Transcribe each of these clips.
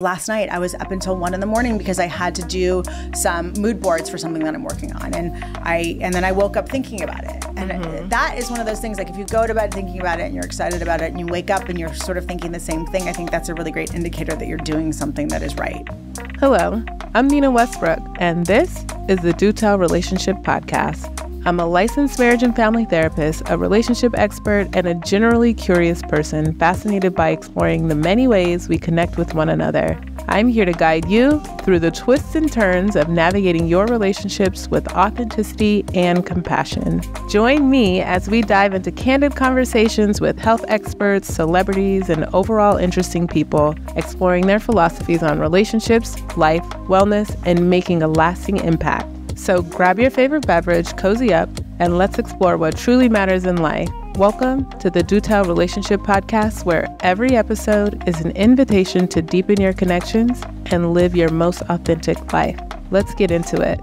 Last night, I was up until one in the morning because I had to do some mood boards for something that I'm working on, and I and then I woke up thinking about it. And mm-hmm. that is one of those things. Like if you go to bed thinking about it and you're excited about it, and you wake up and you're sort of thinking the same thing, I think that's a really great indicator that you're doing something that is right. Hello, I'm Nina Westbrook, and this is the Do Tell Relationship Podcast. I'm a licensed marriage and family therapist, a relationship expert, and a generally curious person fascinated by exploring the many ways we connect with one another. I'm here to guide you through the twists and turns of navigating your relationships with authenticity and compassion. Join me as we dive into candid conversations with health experts, celebrities, and overall interesting people, exploring their philosophies on relationships, life, wellness, and making a lasting impact. So grab your favorite beverage, cozy up, and let's explore what truly matters in life. Welcome to the Do Tell Relationship Podcast, where every episode is an invitation to deepen your connections and live your most authentic life. Let's get into it.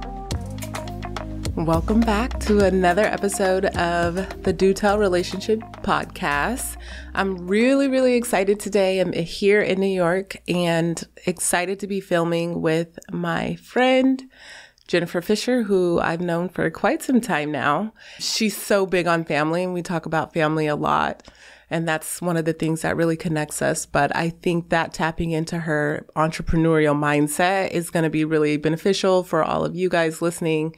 Welcome back to another episode of the Do Tell Relationship Podcast. I'm really, really excited today. I'm here in New York and excited to be filming with my friend Jennifer Fisher, who I've known for quite some time now. She's so big on family, and we talk about family a lot. And that's one of the things that really connects us. But I think that tapping into her entrepreneurial mindset is going to be really beneficial for all of you guys listening.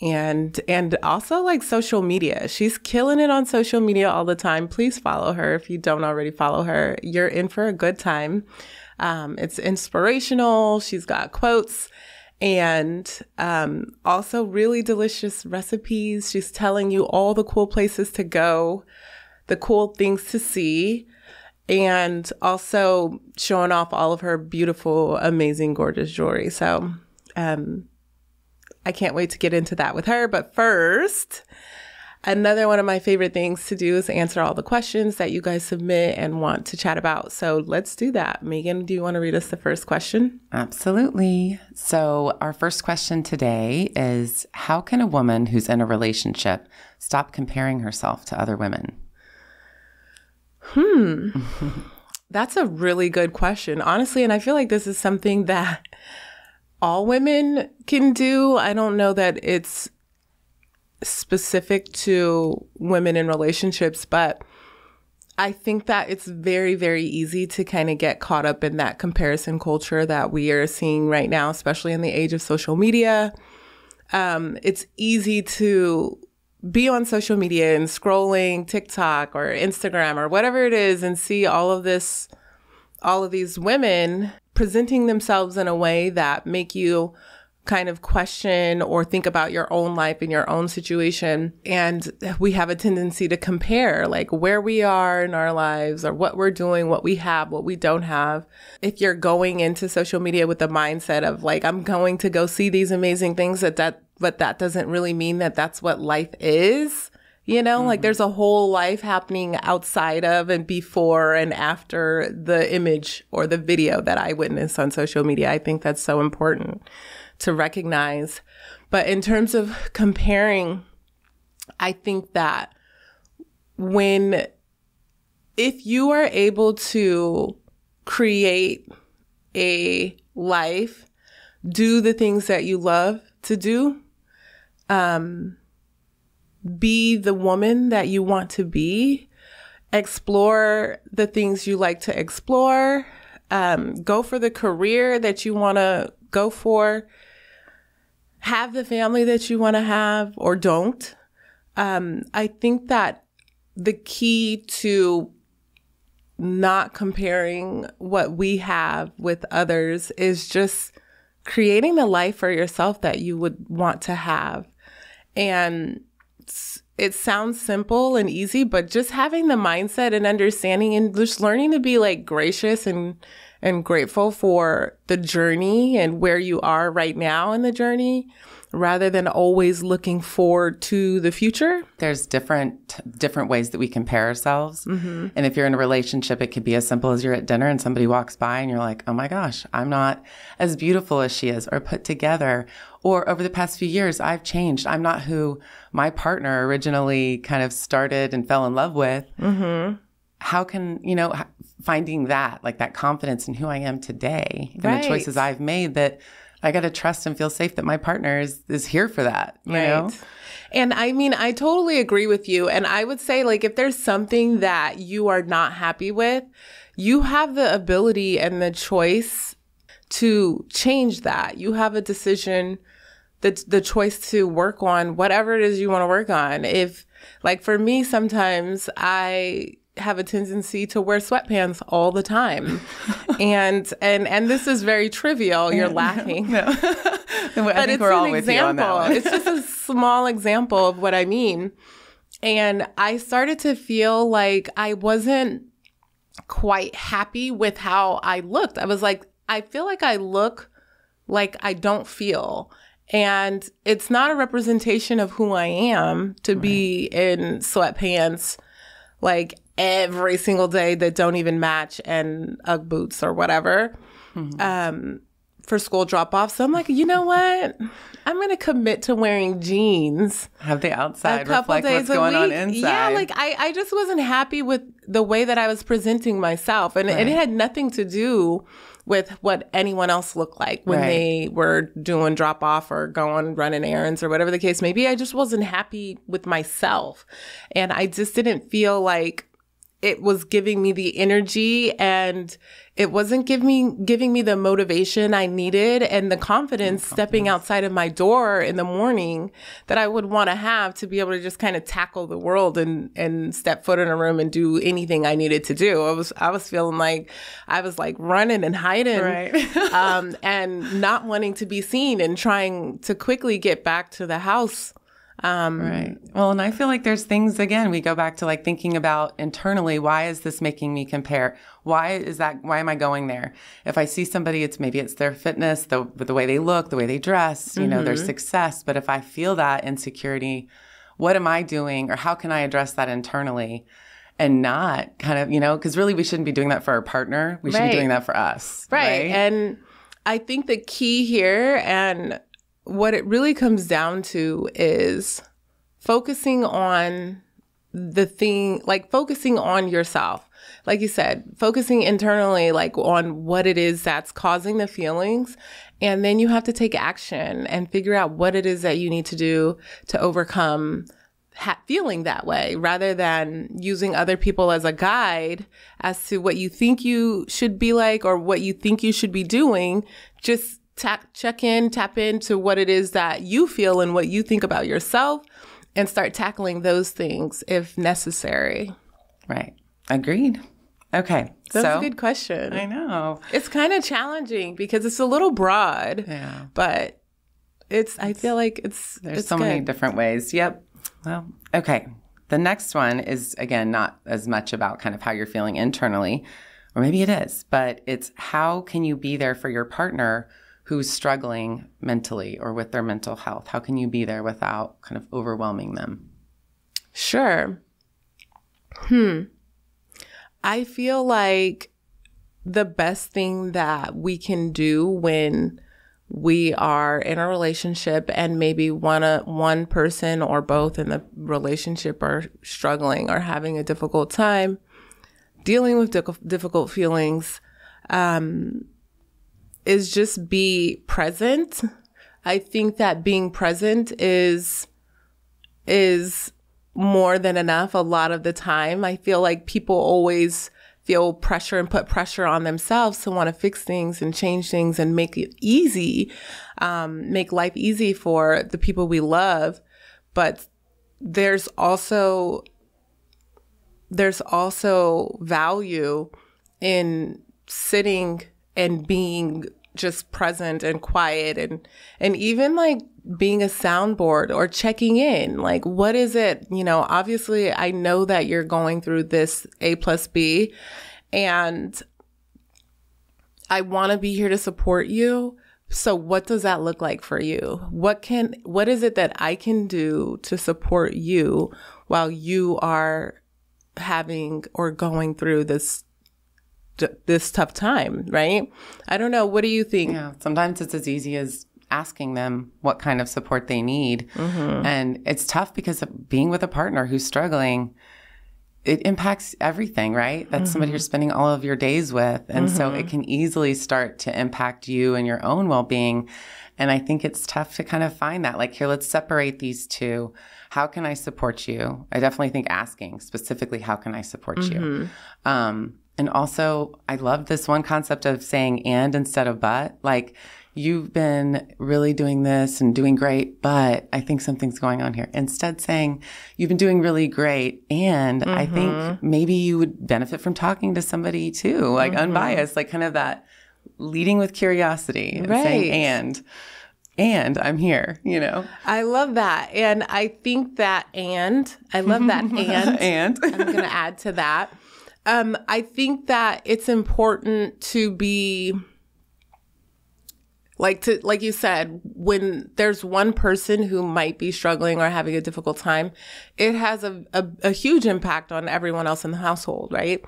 And, and also like social media. She's killing it on social media all the time. Please follow her if you don't already follow her. You're in for a good time. Um, it's inspirational. She's got quotes and um, also really delicious recipes. She's telling you all the cool places to go, the cool things to see, and also showing off all of her beautiful, amazing, gorgeous jewelry. So um, I can't wait to get into that with her. But first, Another one of my favorite things to do is answer all the questions that you guys submit and want to chat about. So let's do that. Megan, do you want to read us the first question? Absolutely. So, our first question today is How can a woman who's in a relationship stop comparing herself to other women? Hmm. That's a really good question, honestly. And I feel like this is something that all women can do. I don't know that it's specific to women in relationships, but I think that it's very, very easy to kind of get caught up in that comparison culture that we are seeing right now, especially in the age of social media. Um, it's easy to be on social media and scrolling TikTok or Instagram or whatever it is and see all of this, all of these women presenting themselves in a way that make you kind of question or think about your own life and your own situation. And we have a tendency to compare like where we are in our lives or what we're doing, what we have, what we don't have. If you're going into social media with the mindset of like, I'm going to go see these amazing things that that, but that doesn't really mean that that's what life is. You know, mm-hmm. like there's a whole life happening outside of and before and after the image or the video that I witness on social media. I think that's so important to recognize. But in terms of comparing, I think that when, if you are able to create a life, do the things that you love to do, um, be the woman that you want to be, explore the things you like to explore, um, go for the career that you want to go for, have the family that you want to have or don't. Um, I think that the key to not comparing what we have with others is just creating the life for yourself that you would want to have. And it sounds simple and easy, but just having the mindset and understanding and just learning to be like gracious and and grateful for the journey and where you are right now in the journey rather than always looking forward to the future. There's different different ways that we compare ourselves. Mm-hmm. And if you're in a relationship, it could be as simple as you're at dinner and somebody walks by and you're like, "Oh my gosh, I'm not as beautiful as she is or put together." Or over the past few years, I've changed. I'm not who my partner originally kind of started and fell in love with. Mm-hmm how can, you know, finding that, like that confidence in who I am today and the choices I've made that I got to trust and feel safe that my partner is, is here for that, you know? And I mean, I totally agree with you. And I would say, like, if there's something that you are not happy with, you have the ability and the choice to change that. You have a decision, the, the choice to work on whatever it is you want to work on. If, like, for me, sometimes I, have a tendency to wear sweatpants all the time. and and and this is very trivial. You're laughing. I but think it's an with you on that example. it's just a small example of what I mean. And I started to feel like I wasn't quite happy with how I looked. I was like, I feel like I look like I don't feel. And it's not a representation of who I am to be in sweatpants like every single day that don't even match and Ugg boots or whatever um, for school drop off. So I'm like, you know what? I'm going to commit to wearing jeans Have the outside couple reflect days what's going on inside. Yeah, like I, I just wasn't happy with the way that I was presenting myself. And, and it had nothing to do with what anyone else looked like when Right. they were doing drop off or going running errands or whatever the case may be. I just wasn't happy with myself. And I just didn't feel like it was giving me the energy and it wasn't giving me giving me the motivation I needed and the confidence stepping outside of my door in the morning that I would want to have to be able to just kind of tackle the world and and step foot in a room and do anything I needed to do. I was I was feeling like I was like running and hiding Right. um and not wanting to be seen and trying to quickly get back to the house. Um, Right. Well, and I feel like there's things again, we go back to like thinking about internally, why is this making me compare? Why is that why am I going there? If I see somebody, it's maybe it's their fitness, the the way they look, the way they dress, you know, their success. But if I feel that insecurity, what am I doing or how can I address that internally? And not kind of, you know, because really we shouldn't be doing that for our partner. We should Right. be doing that for us. Right. And I think the key here and what it really comes down to is focusing on the thing, like focusing on yourself. Like you said, focusing internally, like on what it is that's causing the feelings. And then you have to take action and figure out what it is that you need to do to overcome ha- feeling that way rather than using other people as a guide as to what you think you should be like or what you think you should be doing. Just tap, check in, tap into what it is that you feel and what you think about yourself and start tackling those things if necessary. Right. Agreed. Okay. That's so a good question. I know. It's kind of challenging because it's a little broad, Yeah. but it's, I feel like it's, There's it's so many different ways. Yep. Well, okay. The next one is again not as much about kind of how you're feeling internally, or maybe it is, but it's how can you be there for your partner who's struggling mentally or with their mental health? How can you be there without kind of overwhelming them? Sure. Hmm. I feel like the best thing that we can do when we are in a relationship and maybe one uh, one person or both in the relationship are struggling or having a difficult time dealing with difficult feelings um, is just be present. I think that being present is is more than enough a lot of the time. I feel like people always feel pressure and put pressure on themselves to want to fix things and change things and make it easy, um, make life easy for the people we love. But there's also there's also value in sitting and being just present and quiet and and even like being a soundboard or checking in. Like what is it? You know obviously i know that you're going through this a plus b and i want to be here to support you. So what does that look like for you? What can what is it that i can do to support you while you are having or going through this this tough time, right? I don't know. What do you think? Yeah. Sometimes it's as easy as asking them what kind of support they need. Mm-hmm. And it's tough because of being with a partner who's struggling it impacts everything, right? That's somebody you're mm-hmm. spending all of your days with. And so it mm-hmm. can easily start to impact you and your own well being. And I think it's tough to kind of find that. Like, here, let's separate these two. How can I support you? I definitely think asking specifically, how can I support you? Um, and also, I love this one concept of saying and instead of but. Like, you've been really doing this and doing great, but I think something's going on here. Instead, saying you've been doing really great. And I think mm-hmm. maybe you would benefit from talking to somebody too, like mm-hmm. unbiased, like kind of that leading with curiosity and saying, and, and I'm here, you know, I love that. And I think that, and I love that, and. and I'm going to add to that. Um, I think that it's important to be like to like you said when there's one person who might be struggling or having a difficult time it has a, a, a huge impact on everyone else in the household right?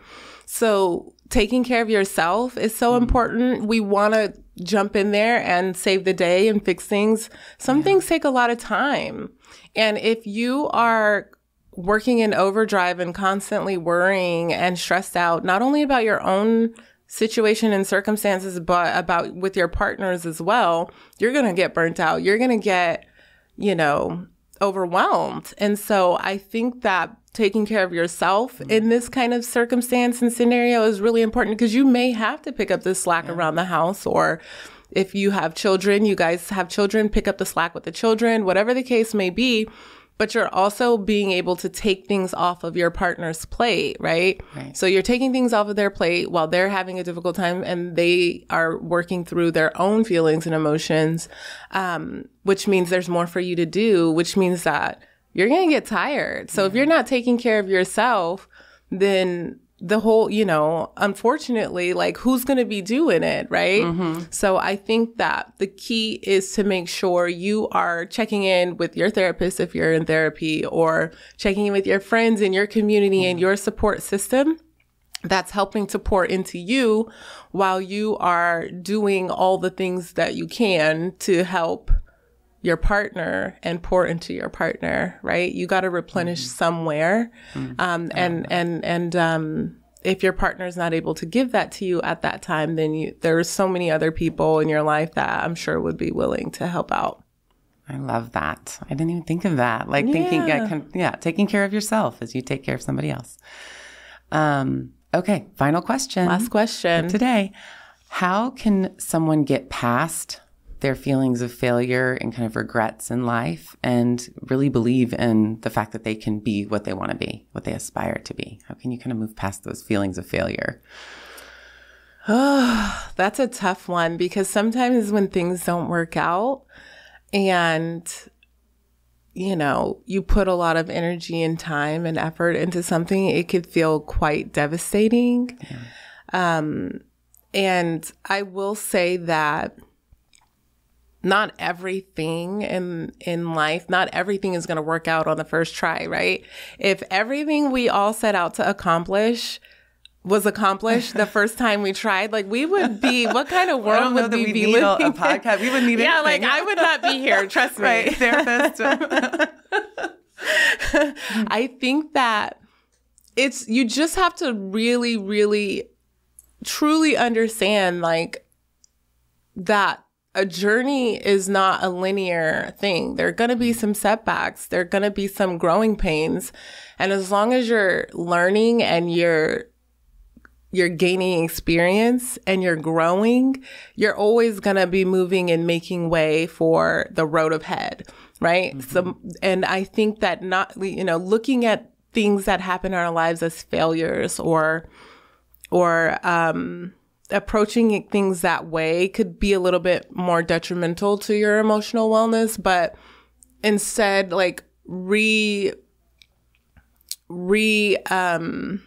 So taking care of yourself is so important. We want to jump in there and save the day and fix things. Some things take a lot of time. And if you are working in overdrive and constantly worrying and stressed out, not only about your own situation and circumstances, but about with your partners as well, you're going to get burnt out. You're going to get, you know, overwhelmed. And so I think that taking care of yourself mm-hmm. in this kind of circumstance and scenario is really important because you may have to pick up the slack around the house or if you have children, you guys have children, pick up the slack with the children, whatever the case may be but you're also being able to take things off of your partner's plate, right? Right. So you're taking things off of their plate while they're having a difficult time and they are working through their own feelings and emotions, um, which means there's more for you to do, which means that you're going to get tired. So if you're not taking care of yourself, then the whole, you know, unfortunately, like who's going to be doing it, right? Mm-hmm. So I think that the key is to make sure you are checking in with your therapist if you're in therapy or checking in with your friends in your community and mm-hmm. your support system that's helping to pour into you while you are doing all the things that you can to help your partner and pour into your partner, right? You got to replenish somewhere. Um, and, and, and, um, if your partner is not able to give that to you at that time, then you, there's so many other people in your life that I'm sure would be willing to help out. I love that. I didn't even think of that. Like thinking, yeah. Yeah. Can, yeah, taking care of yourself as you take care of somebody else. Um, okay, final question. Last question. today. How can someone get past their feelings of failure and kind of regrets in life and really believe in the fact that they can be what they want to be, what they aspire to be? How can you kind of move past those feelings of failure? Oh, That's a tough one because sometimes when things don't work out and you know, you put a lot of energy and time and effort into something, it could feel quite devastating. Um, and I will say that not everything in in life, not everything is going to work out on the first try, right? If everything we all set out to accomplish was accomplished the first time we tried, like we would be what kind of world would we be need a, living? a podcast. We would need yeah, like. I would not be here. Trust me. right, therapist. I think that it's you just have to really, really, truly understand like that a journey is not a linear thing. There are going to be some setbacks. There are going to be some growing pains. And as long as you're learning and you're you're gaining experience and you're growing, you're always going to be moving and making way for the road ahead, right? So, and I think that not, you know, looking at things that happen in our lives as failures or, or, um, approaching things that way could be a little bit more detrimental to your emotional wellness, but instead, like, re, re, um,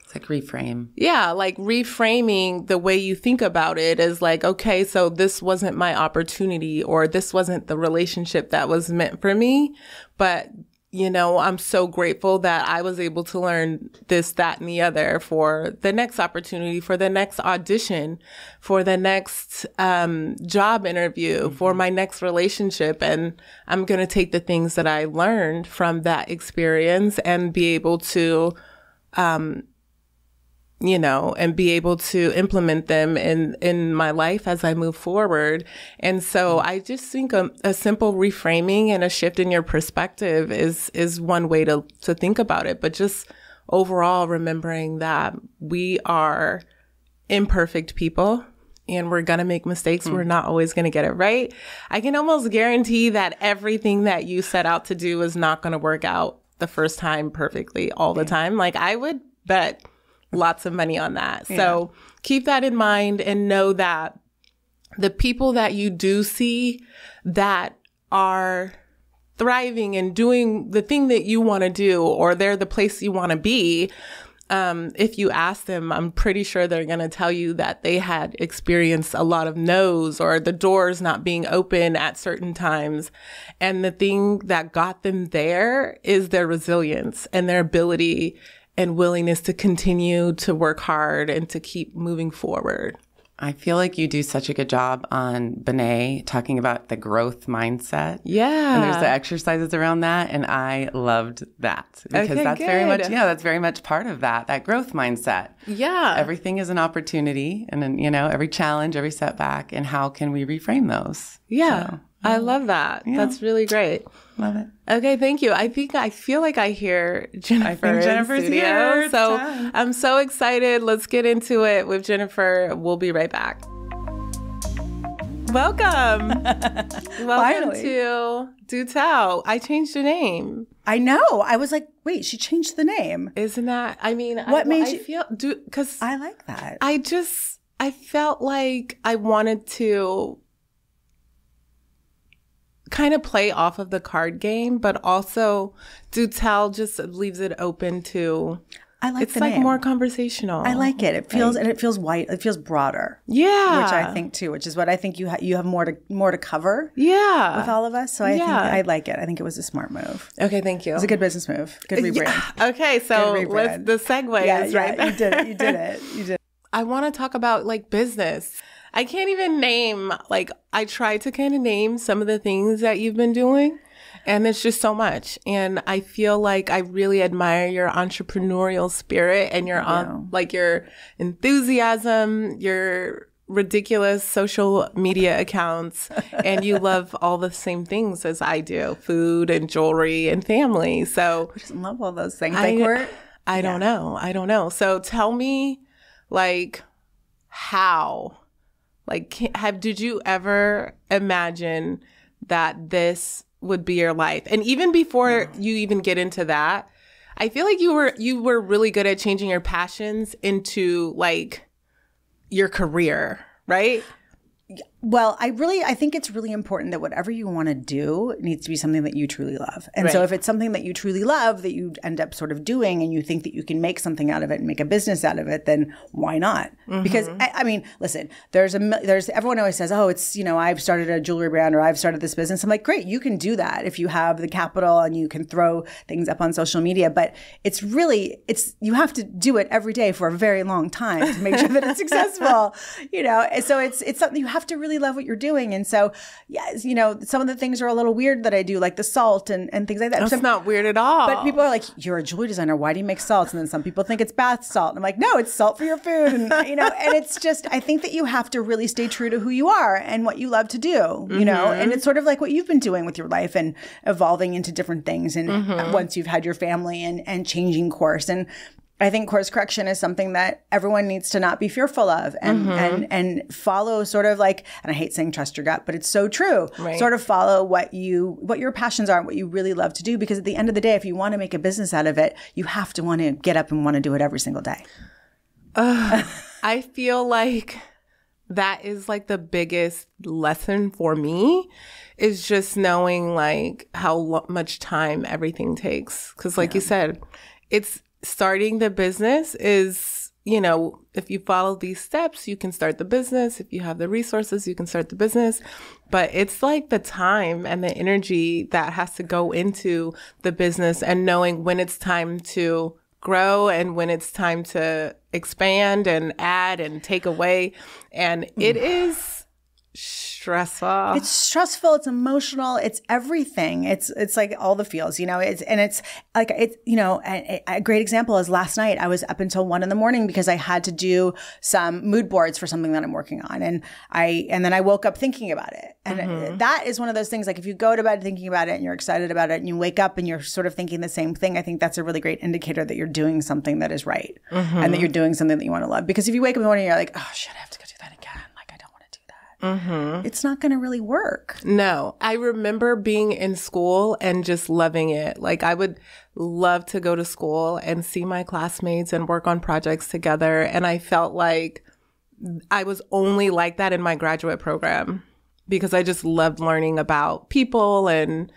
it's like reframe. yeah, like reframing the way you think about it is like, okay, so this wasn't my opportunity or this wasn't the relationship that was meant for me. But, you know, I'm so grateful that I was able to learn this, that, and the other for the next opportunity, for the next audition, for the next um, job interview, for my next relationship. And I'm going to take the things that I learned from that experience and be able to um, you know, and be able to implement them in in my life as I move forward. And so I just think a, a simple reframing and a shift in your perspective is is one way to to think about it. But just overall remembering that we are imperfect people and we're going to make mistakes. Hmm. We're not always going to get it right. I can almost guarantee that everything that you set out to do is not going to work out the first time perfectly all the hmm. time. Like I would bet lots of money on that. So keep that in mind and know that the people that you do see that are thriving and doing the thing that you want to do or they're the place you want to be um, if you ask them, I'm pretty sure they're going to tell you that they had experienced a lot of no's or the doors not being open at certain times. And the thing that got them there is their resilience and their ability and willingness to continue to work hard and to keep moving forward. I feel like you do such a good job on Bene talking about the growth mindset. Yeah. And there's the exercises around that. And I loved that because Okay, that's very much, yeah, that's very much part of that, that growth mindset. Yeah. Everything is an opportunity and then, you know, every challenge, every setback, and how can we reframe those? yeah. So, I love that. That's really great. love it. Okay, thank you. I think I feel like I hear Jennifer. in Jennifer's studio, here. So time. I'm so excited. Let's get into it with Jennifer. We'll be right back. Welcome. Welcome Finally. to Do Tell. I changed the name. I know. I was like, wait, she changed the name. Isn't that? I mean, What I, made I you- feel do because I, I like that. I just I felt like I wanted to kind of play off of the card game, but also Do Tell just leaves it open to. I like It's like name. more conversational. I like it. It feels and it feels white. It feels broader, Yeah. which I think too. Which is what I think you ha- you have more to more to cover Yeah. with all of us. So I think I like it. I think it was a smart move. Okay, thank you. It was a good business move. Good rebrand. Okay, so let's, the segue Yeah, is yeah, right you did it. You did it. You did. It. I want to talk about like business. I can't even name, like, I tried to kind of name some of the things that you've been doing, and it's just so much. And I feel like I really admire your entrepreneurial spirit and your, um, like, your enthusiasm, your ridiculous social media accounts, and you love all the same things as I do food and jewelry and family. So, I Just love all those things. I- Like I don't know. I don't know. So tell me, like, how, like, have did you ever imagine that this would be your life? And even before you even get into that, I feel like you were you were really good at changing your passions into like your career, right? Well, I really I think it's really important that whatever you want to do needs to be something that you truly love. And so if it's something that you truly love that you end up sort of doing and you think that you can make something out of it and make a business out of it, then why not? Because mm-hmm. I, I mean, listen, there's a there's everyone always says, "Oh, it's, you know, I've started a jewelry brand or I've started this business." I'm like, "Great, you can do that if you have the capital and you can throw things up on social media, but it's really it's you have to do it every day for a very long time to make sure that it's successful." you know, and so it's it's something you have to really love what you're doing. And so, yes, you know, some of the things are a little weird that I do, like the salt and, and things like that. That's Some- not weird at all. but people are like, "You're a jewelry designer. Why do you make salts?" And then some people think it's bath salt. And I'm like, "No, it's salt for your food." And you know, and it's just, I think that you have to really stay true to who you are and what you love to do. You know, mm-hmm. and it's sort of like what you've been doing with your life and evolving into different things. And mm-hmm. once you've had your family and and changing course and. I think course correction is something that everyone needs to not be fearful of and mm-hmm. and and follow sort of like and I hate saying trust your gut, but it's so true. Right. Sort of follow what you what your passions are and what you really love to do because at the end of the day if you want to make a business out of it, you have to want to get up and want to do it every single day. I feel like that is like the biggest lesson for me is just knowing like how much time everything takes cuz like you said it's starting the business is you know if you follow these steps you can start the business. If you have the resources you can start the business. But it's like the time and the energy that has to go into the business and knowing when it's time to grow and when it's time to expand and add and take away. And it mm. is stressful. It's stressful. It's emotional. It's everything. It's it's like all the feels, you know. It's and it's like it's you know a, a great example is last night I was up until one in the morning because I had to do some mood boards for something that I'm working on, and I and then I woke up thinking about it, and Mm-hmm. that is one of those things. Like if you go to bed thinking about it and you're excited about it, and you wake up and you're sort of thinking the same thing, I think that's a really great indicator that you're doing something that is right, Mm-hmm. and that you're doing something that you want to love. Because if you wake up in the morning and you're like, oh shit, I have to go do that again. Like I don't want to do that. Mm-hmm. It's not going to really work. No, I remember being in school and just loving it. Like I would love to go to school and see my classmates and work on projects together. And I felt like I was only like that in my graduate program because I just loved learning about people and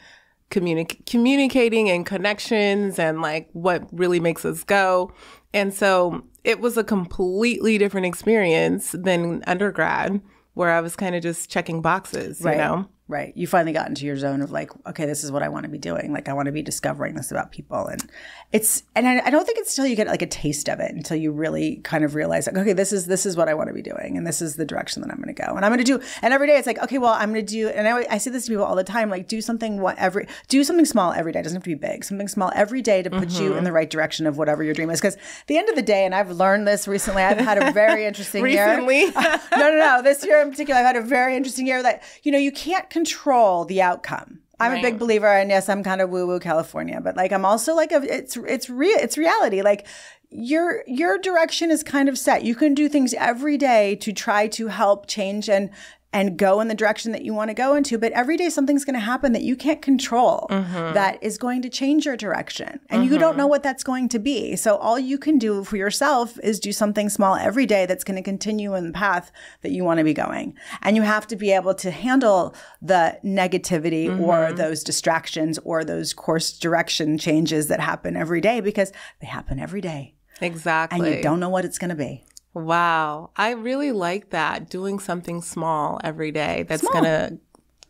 communi- communicating and connections and like what really makes us go. And so it was a completely different experience than undergrad where I was kind of just checking boxes, you know? Right. You finally got into your zone of like, okay, this is what I want to be doing. Like, I want to be discovering this about people. And it's, and I, I don't think it's until you get like a taste of it until you really kind of realize, like, okay, this is, this is what I want to be doing. And this is the direction that I'm going to go. And I'm going to do, and every day it's like, okay, well, I'm going to do, and I, I see this to people all the time, like, do something, what every, do something small every day. It doesn't have to be big, something small every day to put you in the mm-hmm. right direction of whatever your dream is. Cause the end of the day, and I've learned this recently, I've had a very interesting year. Recently? no, no, no. This year in particular, I've had a very interesting year that, you know, you can't control the outcome. I'm a big believer, and yes, I'm kind of woo woo California, but like I'm also like a it's it's real it's reality. Like your your direction is kind of set. You can do things every day to try to help change and and go in the direction that you want to go into. But every day something's going to happen that you can't control mm-hmm. that is going to change your direction. And you don't mm-hmm. know what that's going to be. So all you can do for yourself is do something small every day that's going to continue in the path that you want to be going. And you have to be able to handle the negativity or mm-hmm. those distractions or those course direction changes that happen every day because they happen every day. Exactly. And you don't know what it's going to be. Wow. I really like that. Doing something small every day that's going to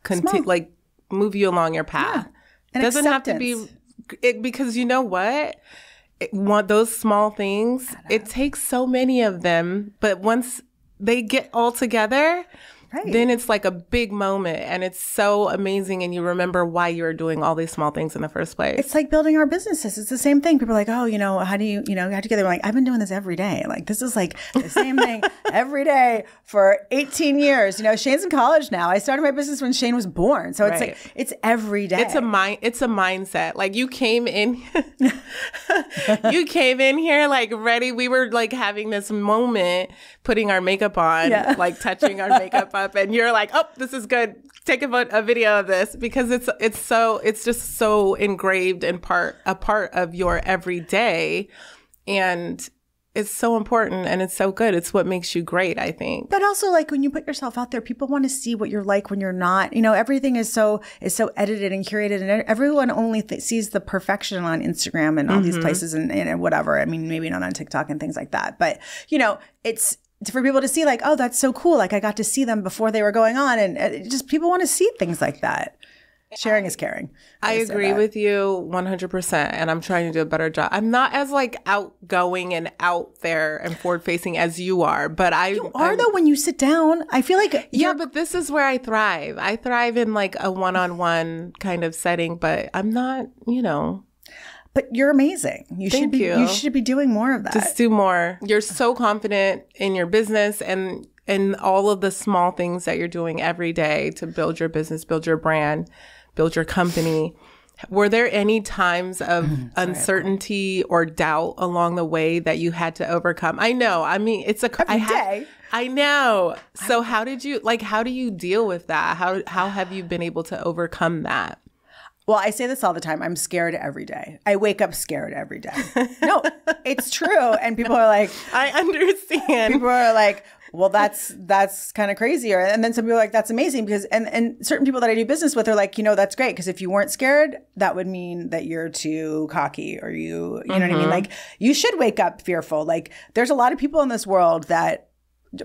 continue, like move you along your path. And Doesn't have to be, it, because you know what? It, want those small things, it takes so many of them, but once they get all together, Right. then it's like a big moment and it's so amazing and you remember why you were doing all these small things in the first place. It's like building our businesses. It's the same thing. People are like, oh, you know, how do you, you know, how together? We're like, I've been doing this every day. Like, this is like the same thing every day for 18 years. You know, Shane's in college now. I started my business when Shane was born. So it's Right. like, it's every day. It's a mind. It's a mindset. Like you came in, you came in here like ready. We were like having this moment, putting our makeup on, Yeah. like touching our makeup up, and you're like, "Oh, this is good. Take a, a video of this because it's it's so it's just so engraved and part a part of your everyday, and it's so important and it's so good. It's what makes you great. I think. but also like when you put yourself out there people want to see what you're like when you're not you know everything is so is so edited and curated and everyone only th- sees the perfection on instagram and all these mm-hmm. places and, and whatever i mean maybe not on tiktok and things like that but you know it's for people to see like oh that's so cool like i got to see them before they were going on and uh, just people want to see things like that sharing is caring I say agree with you 100% and I'm trying to do a better job. I'm not as like outgoing and out there and forward facing as you are, but I you are though when you sit down i feel like Yeah, but this is where I thrive. I thrive in like a one-on-one kind of setting, but I'm not, you know, but you're amazing you should be you. you should be doing more of that just do more. You're so confident in your business and and all of the small things that you're doing every day to build your business, build your brand, build your company. Were there any times of uncertainty or doubt along the way that you had to overcome? I know. I mean, it's a I Every had- day. I know. So how did you like how do you deal with that? How how have you been able to overcome that? Well, I say this all the time. I'm scared every day. I wake up scared every day. No, it's true. And people are like, I understand. people are like, well, that's that's kind of crazy. Or and then some people are like, that's amazing because and and certain people that I do business with are like, you know, that's great because if you weren't scared, that would mean that you're too cocky or you, you know what I mean? Mm-hmm. Like you should wake up fearful. Like there's a lot of people in this world that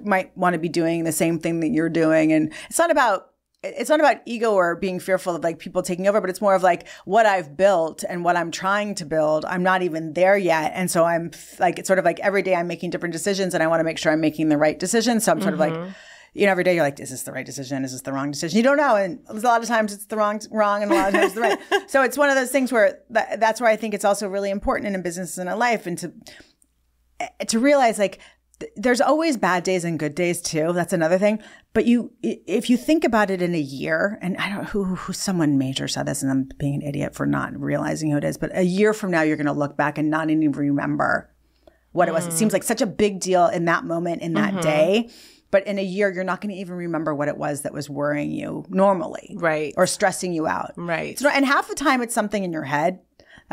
might want to be doing the same thing that you're doing, and it's not about it's not about ego or being fearful of like people taking over, but it's more of like what I've built and what I'm trying to build. I'm not even there yet. And so I'm like, it's sort of like every day I'm making different decisions and I want to make sure I'm making the right decisions. So I'm sort of like, mm-hmm. you know, every day you're like, is this the right decision? Is this the wrong decision? You don't know. And a lot of times it's the wrong, wrong, and a lot of times it's the right. so it's one of those things where that, that's where I think it's also really important in a business and in life and to, eh, to realize like, there's always bad days and good days too. That's another thing. But you, if you think about it in a year, and I don't know who, who someone major said this, and I'm being an idiot for not realizing who it is, but a year from now, you're going to look back and not even remember what it was. It seems mm. like such a big deal in that moment, in that mm-hmm. day. But in a year, you're not going to even remember what it was that was worrying you normally. Right. Or stressing you out. Right. So, and half the time it's something in your head.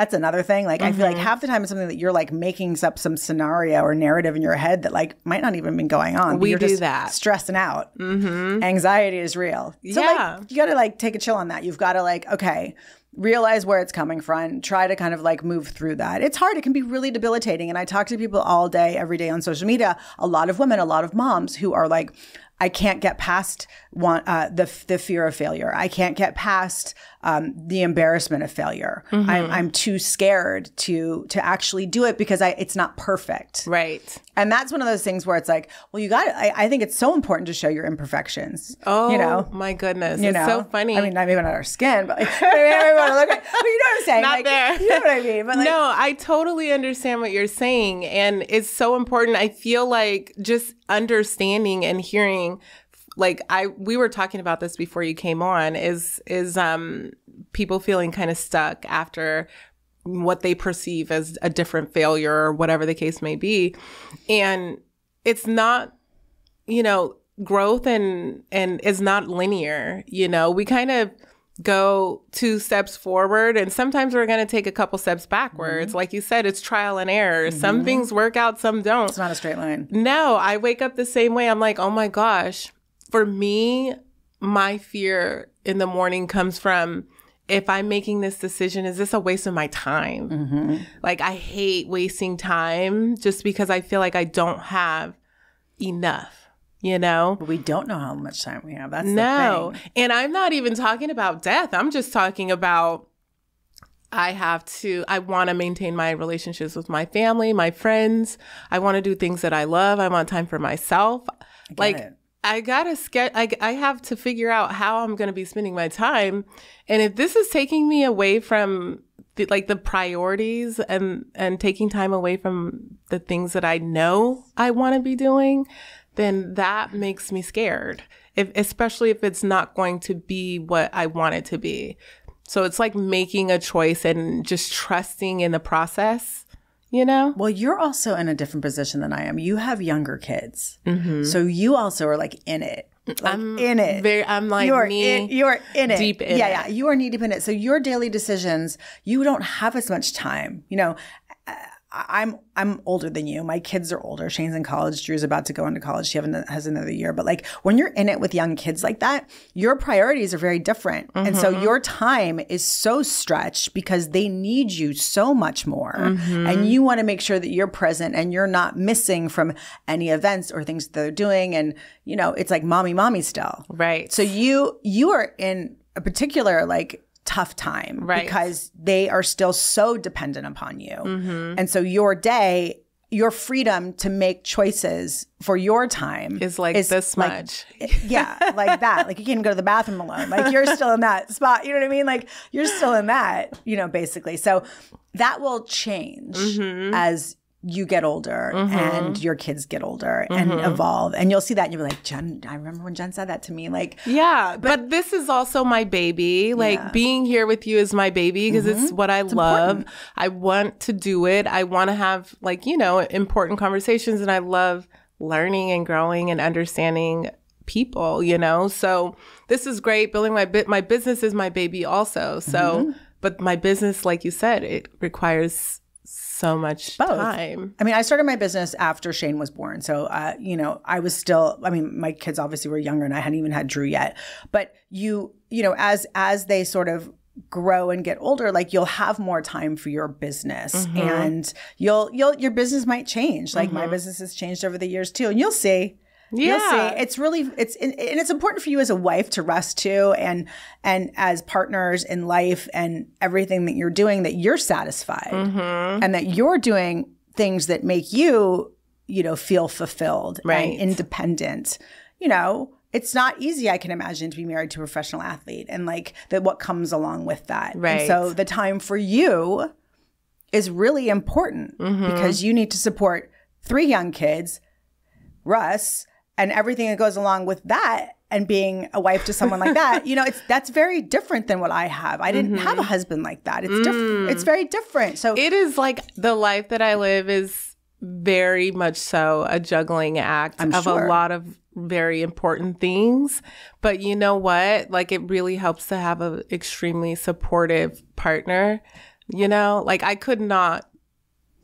That's another thing. Like, I feel like half the time it's something that you're like making up some scenario or narrative in your head that like might not even been going on. We you're do just that. Stressing out. Mm-hmm. Anxiety is real. So, Yeah. like, you got to like take a chill on that. You've got to like, okay, realize where it's coming from. Try to kind of like move through that. It's hard. It can be really debilitating. And I talk to people all day, every day on social media. A lot of women, a lot of moms who are like, I can't get past one uh, the the fear of failure. I can't get past um, the embarrassment of failure. I'm, I'm too scared to to actually do it because I it's not perfect. Right. And that's one of those things where it's like, well, you got. I, I think it's so important to show your imperfections. Oh, you know, my goodness. you it's know, so funny. I mean, not even on our skin, but like, I mean, everyone look like, but you know what I'm saying? Not like, there. You know what I mean? But like, no, I totally understand what you're saying. And it's so important. I feel like just understanding and hearing like I we were talking about this before you came on is is um people feeling kind of stuck after what they perceive as a different failure or whatever the case may be. And it's not you know, growth and and is not linear, you know. We kind of go two steps forward and sometimes we're going to take a couple steps backwards. Mm-hmm. Like you said, it's trial and error. Some things work out, some don't. it's not a straight line. No, I wake up the same way. I'm like, "Oh my gosh." For me, my fear in the morning comes from if I'm making this decision, is this a waste of my time? Mm-hmm. Like, I hate wasting time just because I feel like I don't have enough, you know? But we don't know how much time we have. That's No. the thing. And I'm not even talking about death. I'm just talking about I have to, I want to maintain my relationships with my family, my friends. I want to do things that I love. I want time for myself. like, it. I gotta sketch. I, I have to figure out how I'm going to be spending my time, and if this is taking me away from the, like the priorities and and taking time away from the things that I know I want to be doing, then that makes me scared. If especially if it's not going to be what I want it to be. So it's like making a choice and just trusting in the process. You know. Well, you're also in a different position than I am. You have younger kids, mm-hmm. so you also are like in it. Like I'm in it. Very. I'm like you are me. in, you are in it. deep in yeah, it. yeah. You are knee deep in it. So your daily decisions, you don't have as much time. You know, I'm I'm older than you. My kids are older. Shane's in college. Drew's about to go into college. She has another year. But like when you're in it with young kids like that, your priorities are very different, and so Mm-hmm. your time is so stretched because they need you so much more, Mm-hmm. and you want to make sure that you're present and you're not missing from any events or things that they're doing. And you know, it's like mommy, mommy still. Right. So you you are in a particular like tough time Right. because they are still so dependent upon you. Mm-hmm. And so your day, your freedom to make choices for your time Is like this much. yeah, like that. Like you can't go to the bathroom alone. Like you're still in that spot. You know what I mean? Like you're still in that, you know, basically. So that will change Mm-hmm. as you get older and mm-hmm. your kids get older and Mm-hmm. evolve. And you'll see that and you'll be like, Jen, I remember when Jen said that to me. Like, Yeah, but, this is also my baby. Like Yeah. being here with you is my baby because it's mm-hmm. what I love. I want to do it. I want to have like, you know, important conversations and I love learning and growing and understanding people, you know? So this is great. Building my bit my business is my baby also. So mm-hmm. but my business like you said, it requires so much time. I mean, I started my business after Shane was born. So, uh, you know, I was still, I mean, my kids obviously were younger and I hadn't even had Drew yet. But you, you know, as, as they sort of grow and get older, like you'll have more time for your business and you'll, you'll, your business might change. Like my business has changed over the years too. And you'll see. You'll Yeah. see. It's really it's and and it's important for you as a wife to rest too, and and as partners in life and everything that you're doing that you're satisfied Mm-hmm. and that you're doing things that make you you know feel fulfilled Right. and independent you know, it's not easy, I can imagine, to be married to a professional athlete and like that what comes along with that. And Right. so the time for you is really important Mm-hmm. because you need to support three young kids, Russ, and everything that goes along with that and being a wife to someone like that. You know, it's that's very different than what I have. I didn't have a husband like that. It's different. It's very different. So Mm-hmm. Mm. It is like the life that I live is very much so a juggling act I'm of sure. a lot of very important things. But you know what? Like it really helps to have an extremely supportive partner. You know, like I could not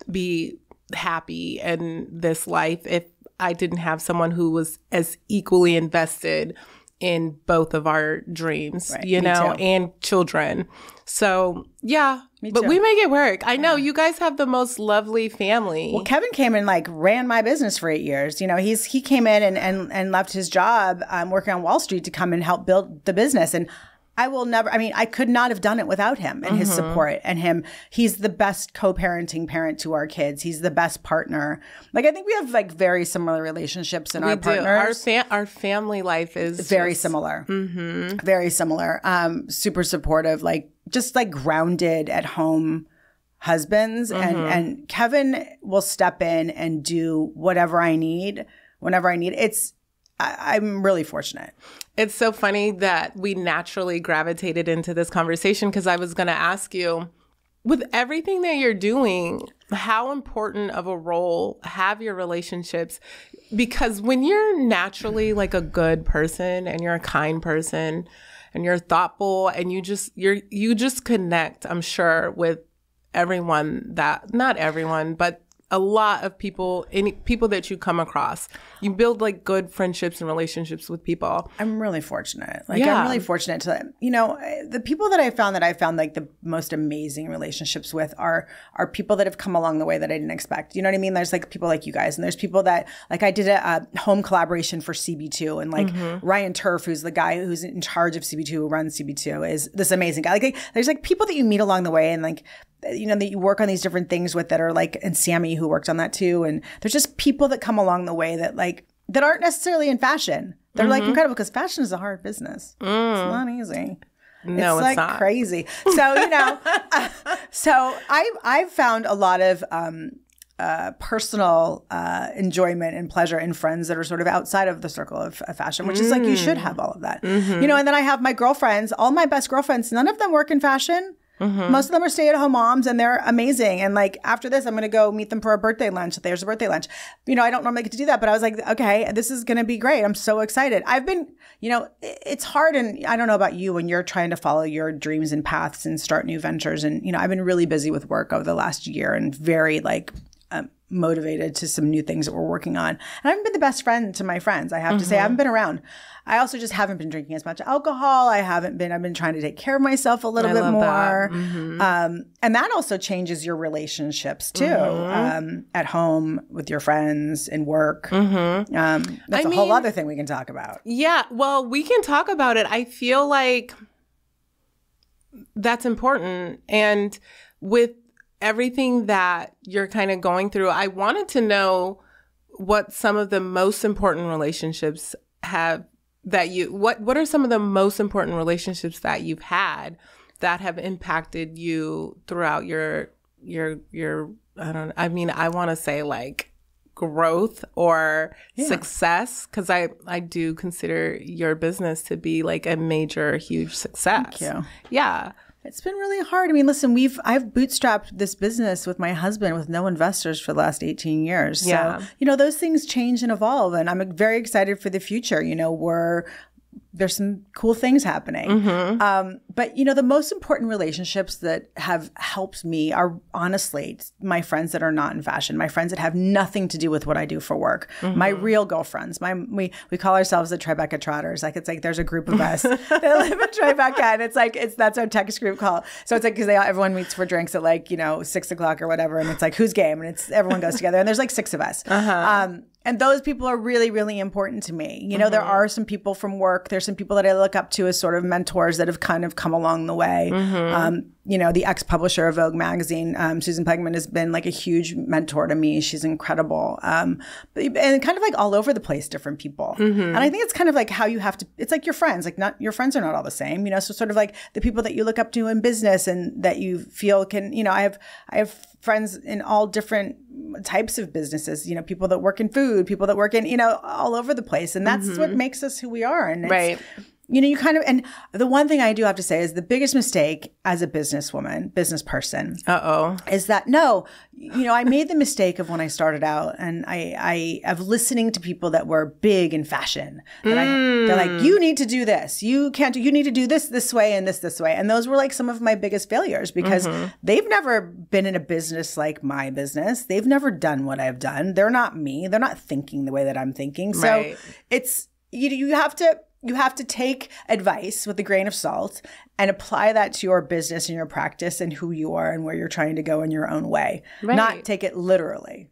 be happy in this life if I didn't have someone who was as equally invested in both of our dreams, you me know, too. and children. So, yeah, but too. we make it work. I know you guys have the most lovely family. Well, Kevin came and like ran my business for eight years. You know, he's he came in and and, and left his job um, working on Wall Street to come and help build the business. And I will never. I mean, I could not have done it without him and his support and him. He's the best co-parenting parent to our kids. He's the best partner. Like I think we have like very similar relationships in we our do. Our, partners. fa- our family life is very just- similar. Mm-hmm. Very similar. Um, super supportive. Like just like grounded at home husbands and and Kevin will step in and do whatever I need whenever I need. It's I, I'm really fortunate. It's so funny that we naturally gravitated into this conversation because I was going to ask you with everything that you're doing, how important of a role have your relationships? Because when you're naturally like a good person and you're a kind person and you're thoughtful and you just you're you just connect, I'm sure, with everyone that not everyone, but a lot of people any people that you come across. You build like good friendships and relationships with people. I'm really fortunate. Like Yeah. I'm really fortunate to you know the people that I found that I found like the most amazing relationships with are are people that have come along the way that I didn't expect. You know what I mean? There's like people like you guys, and there's people that like I did a, a home collaboration for CB2, and like mm-hmm. Ryan Turf, who's the guy who's in charge of CB2, who runs CB2, is this amazing guy. Like, like there's like people that you meet along the way, and like you know that you work on these different things with that are like and Sammy who worked on that too and there's just people that come along the way that like that aren't necessarily in fashion they're like incredible because fashion is a hard business it's not easy No, it's, like not. crazy so you know so I I've found a lot of um uh, personal uh, enjoyment and pleasure in friends that are sort of outside of the circle of, of fashion, which is like you should have all of that, you know. And then I have my girlfriends, all my best girlfriends. None of them work in fashion. Mm-hmm. Most of them are stay at home moms and they're amazing. And like after this, I'm going to go meet them for a birthday lunch. There's a birthday lunch. You know, I don't normally get to do that, but I was like, okay, this is going to be great. I'm so excited. I've been, you know, it's hard. And I don't know about you when you're trying to follow your dreams and paths and start new ventures. And, you know, I've been really busy with work over the last year and very like, motivated to some new things that we're working on. And I haven't been the best friend to my friends. I have to say, I haven't been around. I also just haven't been drinking as much alcohol. I haven't been, I've been trying to take care of myself a little I bit more. Um, and that also changes your relationships too, um, at home with your friends and work. Um, that's a whole other thing we can talk about. Yeah, well, we can talk about it. I feel like that's important. And with everything that you're kind of going through, I wanted to know what some of the most important relationships have that you what what are some of the most important relationships that you've had that have impacted you throughout your your your I don't I mean I want to say like growth or success because I I do consider your business to be like a major huge success. you. Yeah. It's been really hard. I mean, listen, we've I've bootstrapped this business with my husband with no investors for the last 18 years. So, Yeah. you know, those things change and evolve and I'm very excited for the future. You know, we're there's some cool things happening. Um, but you know, the most important relationships that have helped me are honestly my friends that are not in fashion, my friends that have nothing to do with what I do for work, my real girlfriends. My we we call ourselves the Tribeca Trotters. Like it's like there's a group of us that live in Tribeca, and it's like it's that's our text group call. So it's like because they all, everyone meets for drinks at like you know six o'clock or whatever, and it's like who's game, and it's everyone goes together, and there's like six of us. Um, and those people are really, really important to me. You know, there are some people from work. There's some people that I look up to as sort of mentors that have kind of come along the way. Um, you know, the ex publisher of Vogue magazine, um, Susan Plagemann, has been like a huge mentor to me. She's incredible. Um, but, and kind of like all over the place, different people. And I think it's kind of like how you have to, it's like your friends, like not, your friends are not all the same, you know, so sort of like the people that you look up to in business and that you feel can, you know, I have, I have friends in all different types of businesses, you know, people that work in food, people that work in, you know, all over the place. And that's what makes us who we are. And it's, Right. You know, you kind of, and the one thing I do have to say is the biggest mistake as a businesswoman, business person, Uh oh. is that no, you know, I made the mistake of when I started out and I, I, of listening to people that were big in fashion. And I, they're like, you need to do this. You can't do, you need to do this this way and this this way. And those were like some of my biggest failures because they've never been in a business like my business. They've never done what I've done. They're not me. They're not thinking the way that I'm thinking. So Right. it's, you, you have to, you have to take advice with a grain of salt and apply that to your business and your practice and who you are and where you're trying to go in your own way. Not take it literally.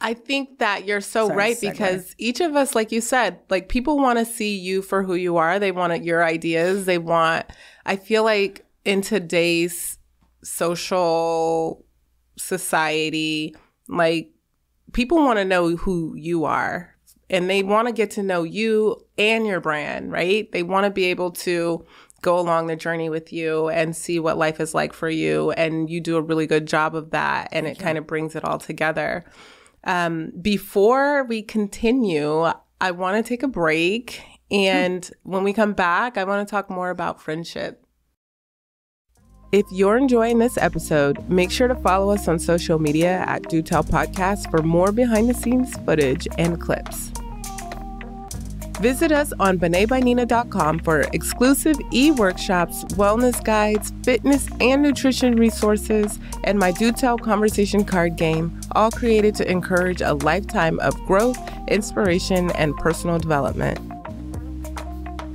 I think that you're so Sorry, right segue. because each of us, like you said, like people want to see you for who you are. They want your ideas. They want, I feel like in today's social society, like people want to know who you are and they want to get to know you and your brand, right? They want to be able to go along the journey with you and see what life is like for you. And you do a really good job of that. And it kind of brings it all together. Um, before we continue, I want to take a break. And when we come back, I want to talk more about friendship. If you're enjoying this episode, make sure to follow us on social media at Do Tell Podcast for more behind the scenes footage and clips. Visit us on BeneByNina.com for exclusive e workshops, wellness guides, fitness and nutrition resources, and my Do Tell conversation card game, all created to encourage a lifetime of growth, inspiration, and personal development.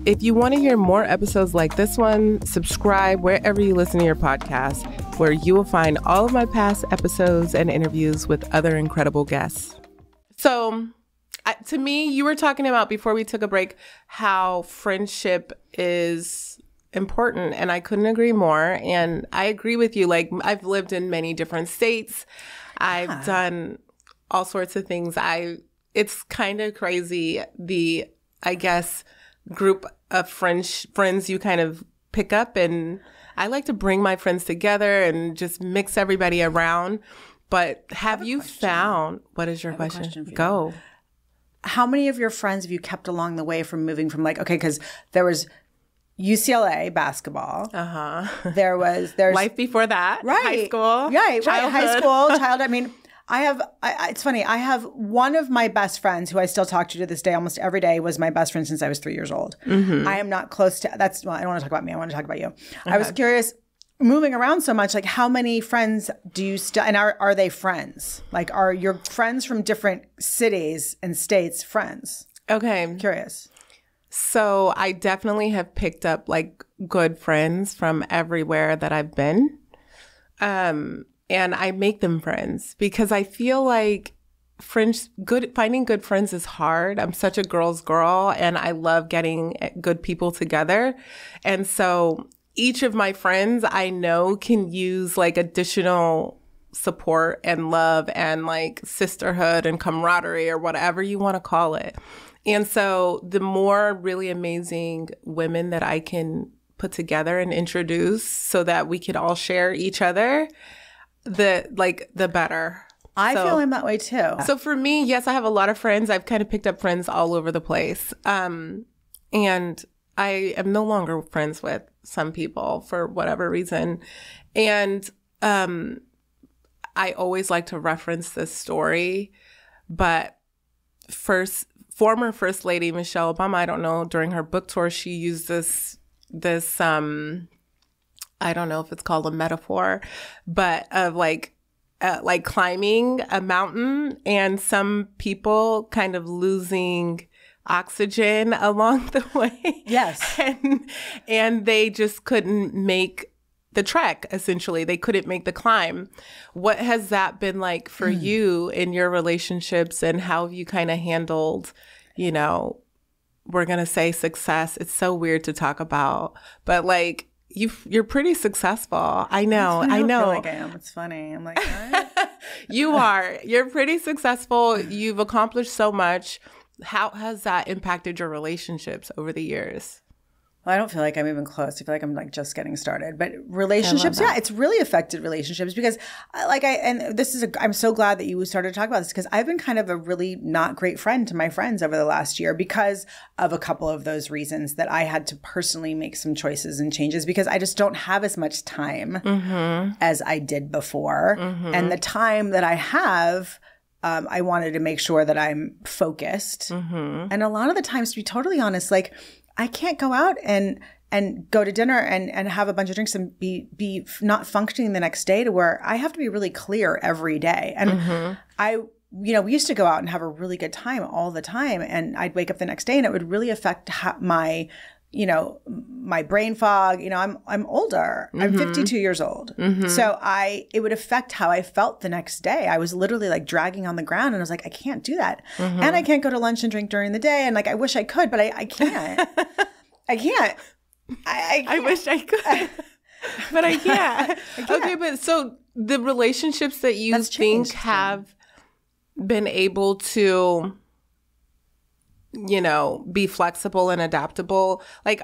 If you want to hear more episodes like this one, subscribe wherever you listen to your podcast, where you will find all of my past episodes and interviews with other incredible guests. So, I, to me, you were talking about before we took a break how friendship is important, and I couldn't agree more. And I agree with you. Like, I've lived in many different states, I've done all sorts of things. I, it's kind of crazy the, I guess, group of friends friends you kind of pick up and I like to bring my friends together and just mix everybody around. But have you found what is your question? question. Go. How many of your friends have you kept along the way from moving from like, okay, because there was UCLA basketball. Uh huh. There was, there's Life before that, right. High school, right. Right. High school child i mean i have I, it's funny. I have one of my best friends who i still talk to to this day almost every day was my best friend since i was three years old. Mm-hmm. i am not close to that's well i don't want to talk about me. I want to talk about you. I was curious moving around so much like how many friends do you still and are, are they friends like are your friends from different cities and states friends Okay, I'm curious so I definitely have picked up like good friends from everywhere that I've been. Um, and I make them friends because I feel like friends good finding good friends is hard. I'm such a girl's girl and I love getting good people together. And so each of my friends I know can use like additional support and love and like sisterhood and camaraderie or whatever you want to call it. And so the more really amazing women that I can put together and introduce so that we could all share each other, the like the better. i So- feel i'm that way too So for me, yes, I have a lot of friends. I've kind of picked up friends all over the place. Um, and I am no longer friends with some people for whatever reason. And um, I always like to reference this story, but first former first lady Michelle Obama, I don't know, during her book tour, she used this this um I don't know if it's called a metaphor, but of like uh, like climbing a mountain and some people kind of losing oxygen along the way. Yes. and and they just couldn't make the trek essentially they couldn't make the climb what has that been like for hmm. you in your relationships and how have you kind of handled you know we're going to say success it's so weird to talk about but like you you're pretty successful. I know. I, don't know. Feel like I am. It's funny. I'm like, what? you are. You're pretty successful. You've accomplished so much. How has that impacted your relationships over the years? Well, I don't feel like I'm even close. I feel like I'm like just getting started. But relationships, yeah, it's really affected relationships because, uh, like, I and this is a. I'm so glad that you started to talk about this because I've been kind of a really not great friend to my friends over the last year because of a couple of those reasons that I had to personally make some choices and changes because I just don't have as much time as I did before, and the time that I have. Um, I wanted to make sure that I'm focused. And a lot of the times, to be totally honest, like I can't go out and and go to dinner and and have a bunch of drinks and be be not functioning the next day to where I have to be really clear every day. And I you know, we used to go out and have a really good time all the time and I'd wake up the next day and it would really affect ha- my you know my brain fog you know i'm i'm older. I'm mm-hmm. 52 years old. Mm-hmm. So i it would affect how i felt the next day. I was literally like dragging on the ground and i was like i can't do that. Mm-hmm. And i can't go to lunch and drink during the day. And like i wish i could but i, I can't. I can't. I, I, I wish I could, but I can't. Okay, but so the relationships that you That's think have been able to, you know, be flexible and adaptable, like,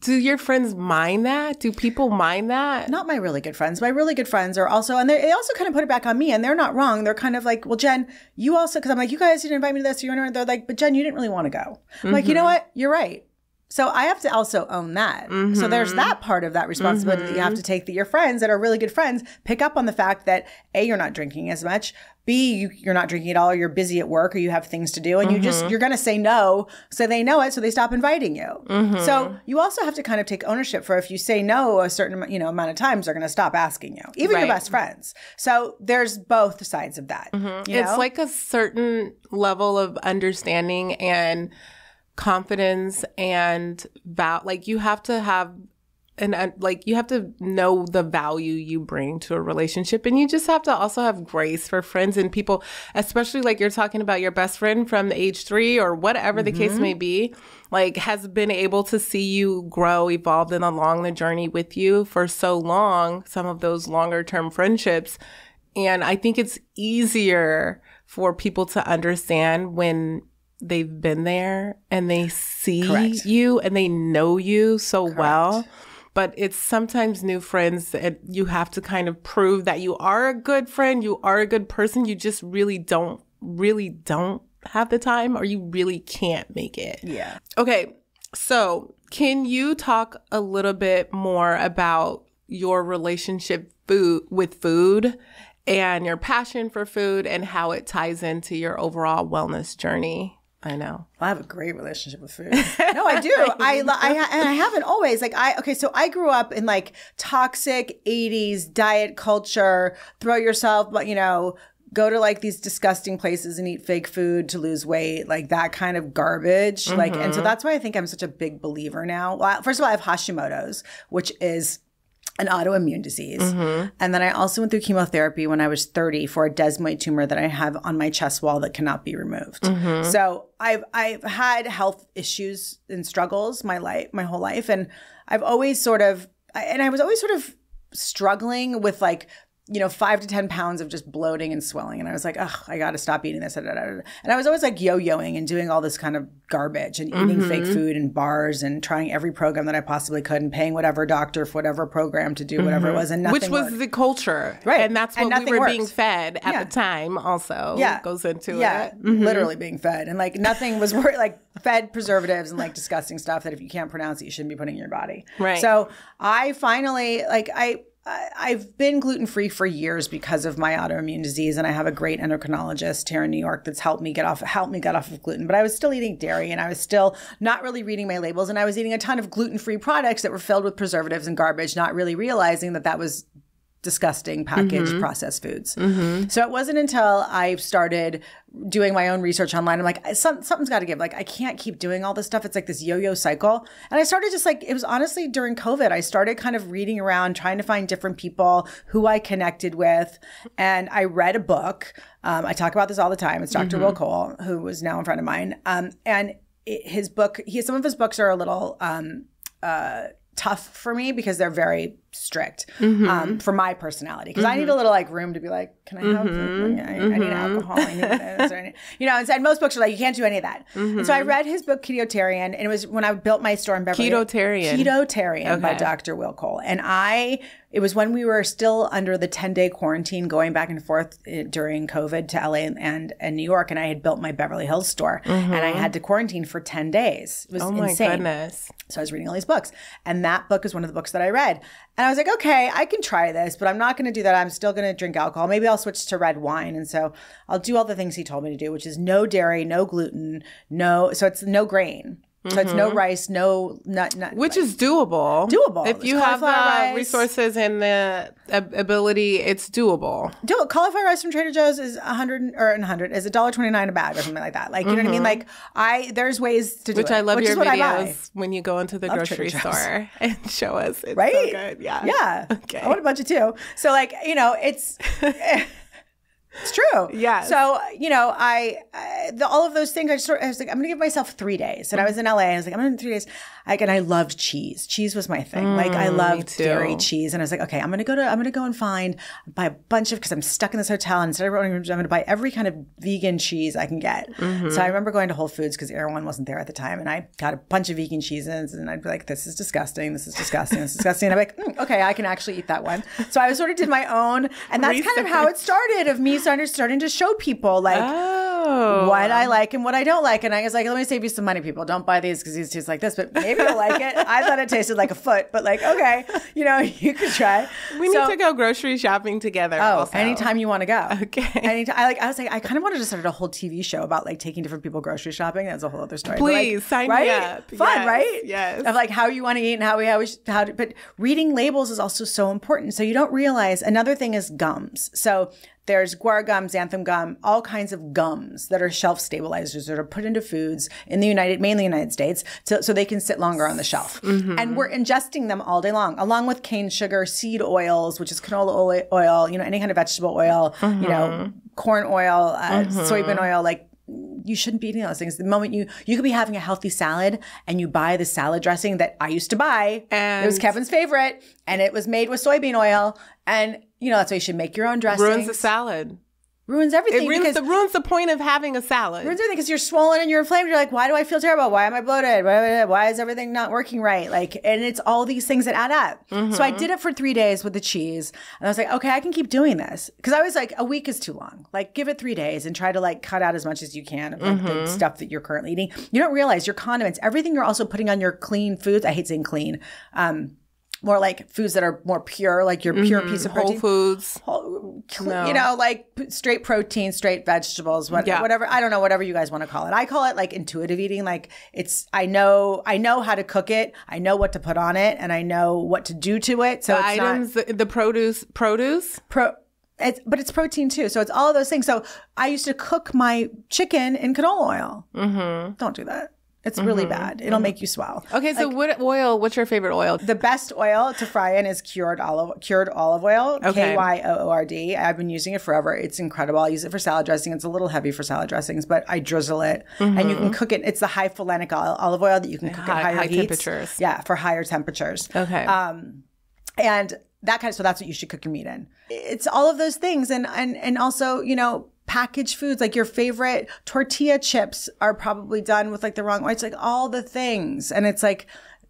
do your friends mind that? Do people mind that? not my really good friends. My really good friends are also, and they they also kind of put it back on me, and they're not wrong. They're kind of like, well, Jen, you also, because I'm like, you guys didn't invite me to this, you know, they're like, but Jen, you didn't really want to go. I'm like, you mm-hmm. know what? You're right. So I have to also own that. So there's mm-hmm. that part of that responsibility that you have to mm-hmm. take that your friends that are really good friends pick up on the fact that A, you're not drinking as much. B, you, you're not drinking at all, or you're busy at work, or you have things to do, and you just mm-hmm. you're gonna say no, so they know it, so they stop inviting you. So you also have to kind of take ownership for if you say no a certain you know amount of times, they're gonna stop asking you, even Right. your best friends. So there's both sides of that. you it's know? like a certain level of understanding and confidence and val like you have to have and uh, like you have to know the value you bring to a relationship and you just have to also have grace for friends and people especially like you're talking about your best friend from age 3 or whatever the case may be like has been able to see you grow evolve and along the journey with you for so long some of those longer term friendships. And I think it's easier for people to understand when they've been there and they see Correct. you and they know you so well. But it's sometimes new friends that you have to kind of prove that you are a good friend, you are a good person. You just really don't, really don't have the time or you really can't make it. yeah. Okay, so can you talk a little bit more about your relationship food with food and your passion for food and how it ties into your overall wellness journey? I know. I have a great relationship with food. No, I do. I, lo- I ha- and I haven't always. Like I okay, so I grew up in like toxic '80s diet culture. Throw yourself, but you know, go to like these disgusting places and eat fake food to lose weight, like that kind of garbage. Like, and so mm-hmm. that's why I think I'm such a big believer now. Well, first of all, I have Hashimoto's, which is an autoimmune disease. Mm-hmm. And then I also went through chemotherapy when I was 30 for a desmoid tumor that I have on my chest wall that cannot be removed. Mm-hmm. So I've I've had health issues and struggles my life my whole life and I've always sort of I- and I was always sort of struggling with like you know, five to 10 pounds of just bloating and swelling. And I was like, oh, I got to stop eating this. And I was always like yo yoing and doing all this kind of garbage and eating mm-hmm. fake food and bars and trying every program that I possibly could and paying whatever doctor for whatever program to do whatever it mm-hmm. was. And nothing Which was worked. the culture. Right. And that's And what we nothing were being fed at Yeah. the time also. yeah Goes into yeah, it. Mm-hmm. literally being fed and like nothing was wor- like fed preservatives and like disgusting stuff that if you can't pronounce it you shouldn't be putting in your body Right. so i finally like I- I've been gluten free for years because of my autoimmune disease, and I have a great endocrinologist here in New York that's helped me get off helped me get off of gluten. But I was still eating dairy, and I was still not really reading my labels, and I was eating a ton of gluten free products that were filled with preservatives and garbage, not really realizing that that was disgusting packaged processed foods. So it wasn't until I started doing my own research online. I'm like, Some, something's got to give. Like, I can't keep doing all this stuff. It's like this yo-yo cycle. And I started just like, it was honestly during COVID. I started kind of reading around, trying to find different people who I connected with. And I read a book. Um, I talk about this all the time. It's doctor Will Cole, who was now a friend of mine. Um, and it, his book, he, some of his books are a little, um, uh, tough for me because they're very strict Mm-hmm. um, for my personality. Because I need a little like room to be like, can I have? Mm-hmm. I, I need alcohol. I need this. Or need, you know, and most books are like, you can't do any of that. And so I read his book Ketotarian, and it was when I built my store in Beverly. Ketotarian. Ketotarian by Dr. Will Cole, and I. It was when we were still under the 10 day quarantine going back and forth eh, during COVID to LA and, and, and New York. And I had built my Beverly Hills store and I had to quarantine for 10 days. It was Mm-hmm. Oh my insane. goodness. So I was reading all these books, and that book is one of the books that I read. And I was like, okay, I can try this, but I'm not going to do that. I'm still going to drink alcohol. Maybe I'll switch to red wine. And so I'll do all the things he told me to do, which is no dairy, no gluten, no. So it's no grain. So it's no rice, no nut, nut. Which is doable. Doable. If There's you have the rice. resources and the ability, it's doable. do it. Cauliflower rice from Trader Joe's is a hundred or a hundred is a dollar twenty nine a bag or something like that. Like you know what I mean? Like I there's ways to do Mm-hmm. Which it. I love which your is what I buy. videos when you go into the Trader grocery store and show us. It's right? so good. Yeah. Yeah. Okay. I want a bunch of two. So like, you know, it's it's true. Yeah. So, you know, I, I the, all of those things I just sort of, I was like I'm going to give myself 3 days. And I was in LA and I was like I'm going to 3 days. Like and I loved cheese. Cheese was my thing. like I loved dairy cheese and I was like, okay, I'm going to go to I'm going to go and find buy a bunch of cuz I'm stuck in this hotel and instead of ordering I'm going to buy every kind of vegan cheese I can get. So I remember going to Whole Foods cuz Erewhon wasn't there at the time and I got a bunch of vegan cheeses and I'd be like this is disgusting. This is disgusting. This is disgusting. And I'm like, "Mm, okay, I can actually eat that one. So I sort of did my own and that's kind of how it started of me starting starting to show people like Oh. what I oh. like and what I don't like. And I was like, let me save you some money, people. Don't buy these because these taste like this, but maybe you'll like it. I thought it tasted like a foot, but like, okay, you know, you could try. We need to go grocery shopping together. Oh, also. anytime you want to go. Okay. Anytime. I like. I was like, I kind of wanted to start a whole TV show about like taking different people grocery shopping. That's a whole other story. But, like, Please, sign me up. Fun, Yes, right? yes. Of like how you want to eat and how we how we should, how to. But reading labels is also so important. So you don't realize another thing is gums. So there's guar gum, xanthan gum, all kinds of gums that are shelf stabilizers that are put into foods in the United, mainly United States, so, so they can sit longer on the shelf. Mm-hmm. And we're ingesting them all day long, along with cane sugar, seed oils, which is canola oil, you know, any kind of vegetable oil, you Mm-hmm. know, corn oil, uh, soybean oil, like you shouldn't be eating those things. The moment you you could be having a healthy salad and you buy the salad dressing that I used to buy, And it was Kevin's favorite, and it was made with soybean oil, and you know that's why you should make your own dressing. ruins the salad. ruins everything It ruins the, ruins the point of having a salad. ruins everything because you're swollen and you're inflamed. You're like, why do I feel terrible? Why am I bloated? Why, why is everything not working right? Like, and it's all these things that add up. So Mm-hmm. I did it for three days with the cheese, and I was like, okay, I can keep doing this because I was like, a week is too long. Like, give it three days and try to like cut out as much as you can of like, Mm-hmm. the stuff that you're currently eating. You don't realize your condiments, everything you're also putting on your clean foods. I hate saying clean. Um, more like foods that are more pure, like your pure piece of Mm-hmm. Whole Foods. whole- you know, like straight protein, straight vegetables, what, Yeah. whatever. I don't know, whatever you guys want to call it. I call it like intuitive eating. Like it's, I know, I know how to cook it. I know what to put on it, and I know what to do to it. So The it's items, not the, the produce, produce. pro. It's, but it's protein too. So it's all of those things. So I used to cook my chicken in canola oil. Mm-hmm. Don't do that. It's mm-hmm. really bad. It'll mm-hmm. make you swell. Okay, so what oil? What's your favorite oil? The best oil to fry in is Kyoord olive Kyoord olive oil. K Y O O R D. I've been using it forever. It's incredible. I use it for salad dressing. It's a little heavy for salad dressings, but I drizzle it, and you can mm-hmm. cook it. It's the high phenolic ol- olive oil that you can cook High- at higher high heats. temperatures. Yeah, for higher temperatures. Okay. Um, and that kind of so that's what you should cook your meat in. It's all of those things, and and and also you know packaged foods like your favorite tortilla chips are probably done with like the wrong. It's like all the things, and it's like.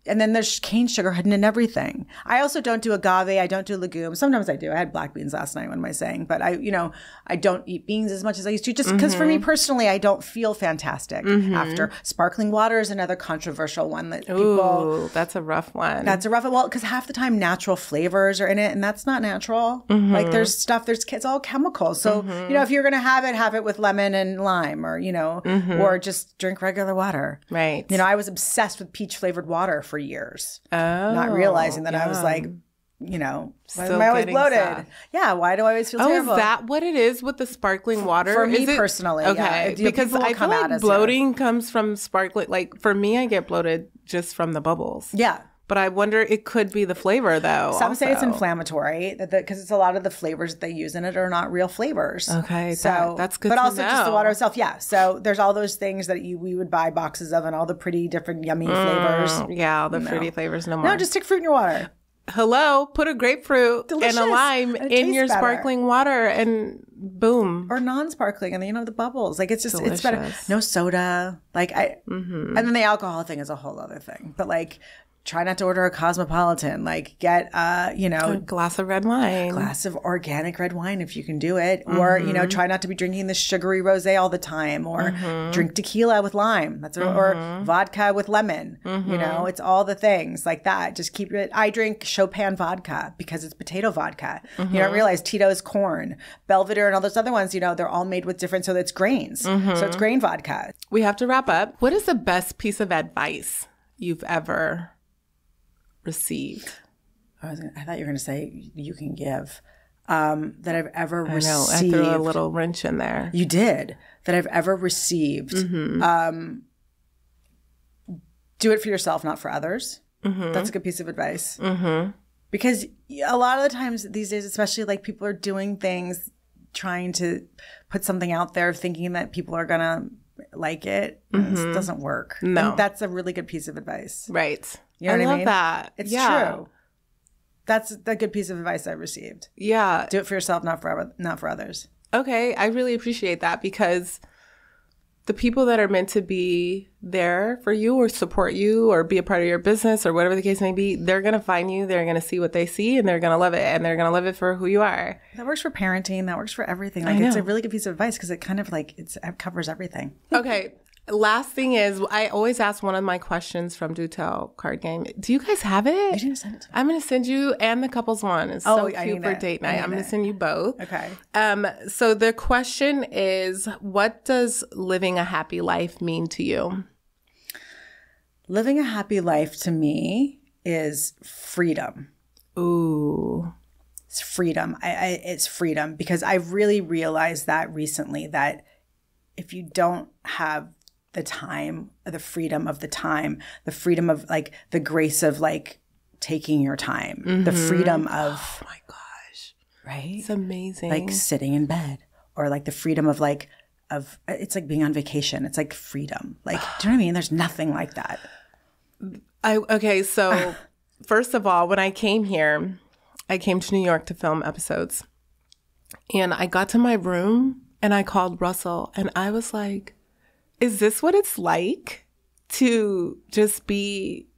And then there's cane sugar hidden in everything. I also don't do agave. I don't do legumes. Sometimes I do. I had black beans last night. What am I saying? But I, you know, I don't eat beans as much as I used to. Just because for me Mm-hmm. personally, I don't feel fantastic mm-hmm. after. Sparkling water is another controversial one that people Ooh, that's a rough one. that's a rough well because half the time natural flavors are in it, and that's not natural. Mm-hmm. Like there's stuff, there's it's all chemicals. So mm-hmm. you know, if you're gonna have it, have it with lemon and lime, or you know, or just drink regular water. right. You know, I was obsessed with peach flavored water for years, oh, not realizing that I was like, you know, why Still am I always bloated? stuff. Yeah, why do I always feel Oh, terrible? is that what it is with the sparkling water? for me Is it- personally. Okay, you- because I feel like yeah. bloating comes from sparkling. Like for me, I get bloated just from the bubbles. yeah. But I wonder it could be the flavor though. Some say it's also. inflammatory because it's a lot of the flavors that they use in it are not real flavors. Okay, so that- that's good But also just the water itself, yeah. So there's all those things that you we would buy boxes of and all the pretty different yummy flavors. Yeah, the fruity flavors no more. No, just stick fruit in your water. Hello, put a grapefruit Delicious. and a lime And in your better. sparkling water and boom. or non-sparkling and then you know the bubbles like it's just it's better no soda like i Mm-hmm. and then the alcohol thing is a whole other thing but like try not to order a cosmopolitan like get uh you know A glass of red wine. glass of organic red wine if you can do it or you Mm-hmm. know try not to be drinking the sugary rosé all the time or Mm-hmm. drink tequila with lime that's or vodka with lemon you Mm-hmm. know it's all the things like that just keep it i drink chopin vodka because it's potato vodka you Mm-hmm. don't realize tito's corn belvedere and all those other ones you know they're all made with different so it's grains so Mm-hmm. it's grain vodka We have to wrap up. What is the best piece of advice you've ever received? i was gonna, i thought you were going to say you can give um, that i've ever I know received I threw a little wrench in there. You did that I've ever received. Mm-hmm. Um, do it for yourself, not for others. That's a good piece of advice. Mm-hmm. Because a lot of the times these days, especially like people are doing things, trying to put something out there, thinking that people are gonna like it. It doesn't work. Mm-hmm. No. And that's a really good piece of advice. Right. You know I what I love mean? that. It's yeah. true. That's a good piece of advice I received. Yeah. Do it for yourself, not for not for others. Okay, I really appreciate that because the people that are meant to be there for you or support you or be a part of your business or whatever the case may be, they're going to find you, they're going to see what they see and they're going to love it and they're going to love it for who you are. That works for parenting. That works for everything. Like it's a really good piece of advice because it kind of like it's, it covers everything. Okay. Last thing is, I always ask one of my questions from Do Tell Card Game. Do you guys have it? didn't send it to I'm going to send you and the couples one. It's Oh, so cute for it. date night. I'm going to send you both. Okay. Um, so the question is, what does living a happy life mean to you? Living a happy life to me is freedom. Ooh. It's freedom. I, I it's freedom because I've really realized that recently that if you don't have the time, the freedom of the time, the freedom of like the grace of like taking your time, the mm-hmm. freedom of Oh my gosh. right, It's amazing. like sitting in bed, or like the freedom of like of it's like being on vacation. It's like freedom. Like, do you know what I mean? There's nothing like that. I okay, so first of all, when I came here, I came to New York to film episodes. And I got to my room and I called Russell and I was like, is this what it's like to just be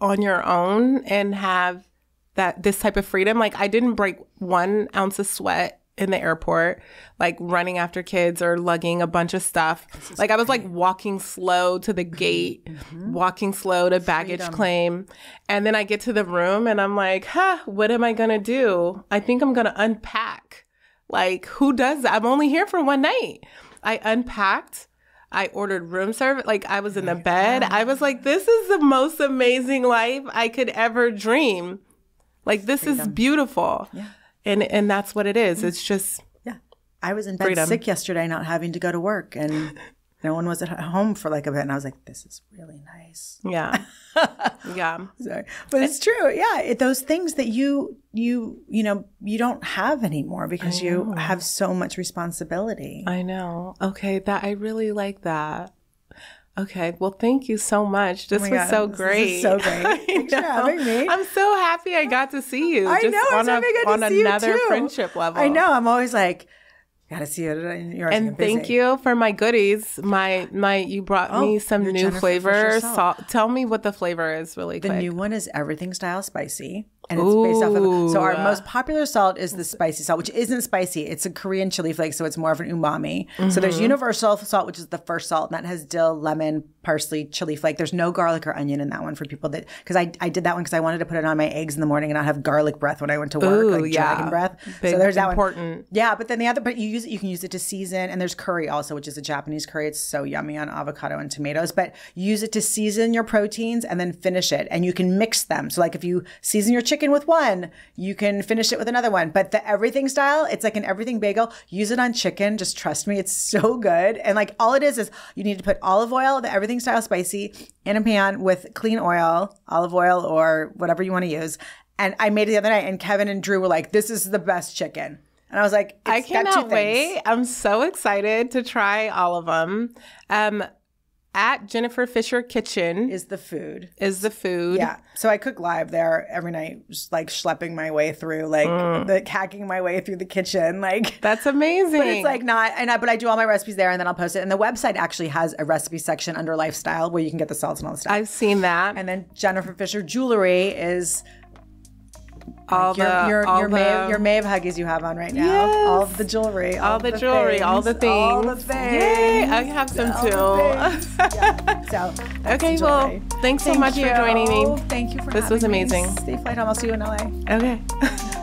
on your own and have that this type of freedom? Like I didn't break one ounce of sweat in the airport, like running after kids or lugging a bunch of stuff. Like I was like walking slow to the gate, walking slow to baggage claim. And then I get to the room and I'm like, huh, what am I gonna do? I think I'm gonna unpack. Like, who does that? I'm only here for one night. I unpacked. I ordered room service. Like, I was in the oh bed. I was like, this is the most amazing life I could ever dream. Like, this is beautiful. Yeah. And, and that's what it is. It's just, Yeah. I was in bed Freedom. sick yesterday, not having to go to work, and no one was at home for like a bit. And I was like, this is really nice. yeah. yeah. Sorry. But it's true. Yeah. It, those things that you, you, you know, you don't have anymore because you have so much responsibility. I know. Okay. That, I really like that. Okay. Well, thank you so much. This Oh was God, so this is great. so great. Thanks for having me. I'm so happy I got to see you. I just know. on, a, on to see another friendship level. I know. I'm always like, gotta see you. in York. And thank you for my goodies. My my you brought me Oh, some new Jennifer flavor. Salt. Tell me what the flavor is really The quick. new one is everything style spicy. And it's based off of so our most popular salt is the spicy salt, which isn't spicy. It's a Korean chili flake, so it's more of an umami. So Mm-hmm. there's universal salt, which is the first salt, and that has dill, lemon, parsley, chili flake. There's no garlic or onion in that one for people that because I, I did that one because I wanted to put it on my eggs in the morning and not have garlic breath when I went to work, Ooh, like yeah. dragon breath. Big, so there's that important. one. Yeah, but then the other, but you use it, you can use it to season, and there's curry also, which is a Japanese curry. It's so yummy on avocado and tomatoes. But use it to season your proteins and then finish it, and you can mix them. So like if you season your chicken chicken with one, you can finish it with another one. But the everything style, it's like an everything bagel. Use it on chicken. Just trust me, it's so good. And like all it is is you need to put olive oil, the everything style spicy, in a pan with clean oil, olive oil or whatever you want to use. And I made it the other night, and Kevin and Drew were like, "This is the best chicken." And I was like, I "It's got two cannot wait. I'm so excited to try all of them. Um, at Jennifer Fisher Kitchen Is the food? is the food. Yeah. So I cook live there every night, just like schlepping my way through, like mm. the hacking my way through the kitchen, like. That's amazing. But it's like not, and I, but I do all my recipes there, and then I'll post it. And the website actually has a recipe section under lifestyle where you can get the salts and all the stuff. I've seen that. and then Jennifer Fisher Jewelry is all your the your all your the, Maeve, your Maeve huggies you have on right now. Yes. All of the jewelry, all the jewelry, all the things. all the things. Yay! I have some All too. yeah. So Okay, the well, thanks so Thank much for joining me. Thank you for This was having me. amazing. Stay flight home. I'll see you in LA. Okay.